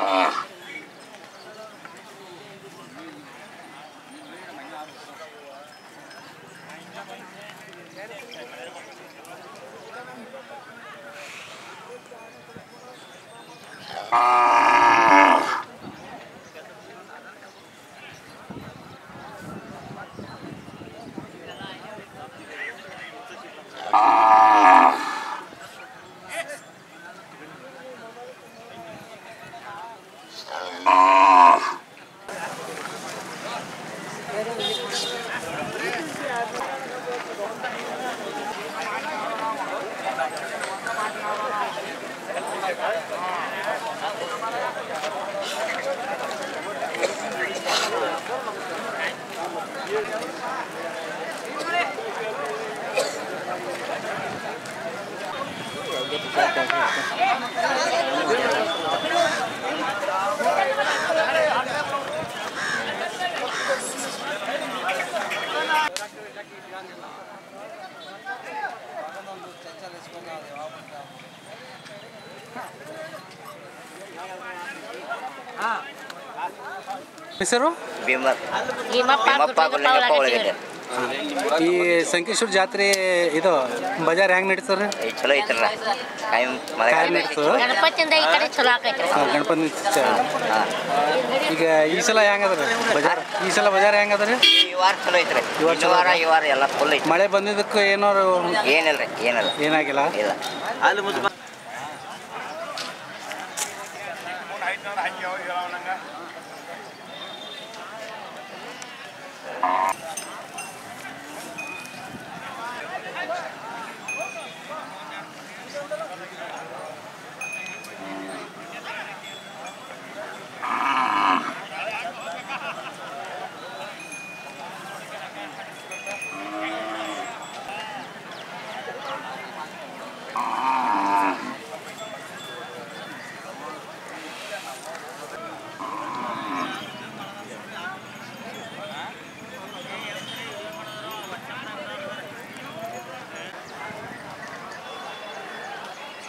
ああああ off. Thank you. ಇರಂಗಿಲ್ಲ ಅದನ್ನೊಂದು ಚರ್ಚೆಲಿಸ್ಕೊಂಡು ಅದು ಯಾವ ಹೆಸರು ಭೀಮಪ್ಪ ಭೀಮಪ್ಪ ಈ ಸಂಕೇಶ್ವರ ಜಾತ್ರೆ ಇದು ಬಜಾರ್ ಹೆಂಗ್ ನಡೀತಾರ ಚಲೋ ಗಣಪತಿ ಈಗ ಈ ಸಲ ಹೆಂಗದ ಬಜಾರ್ ಈ ಸಲ ಬಜಾರ್ ಹೆಂಗದ ಚಲೋ ಮಳೆ ಬಂದಿದ್ದಕ್ಕೆ ಏನಾರು ಏನಿಲ್ಲ ಏನಾಗಿಲ್ಲ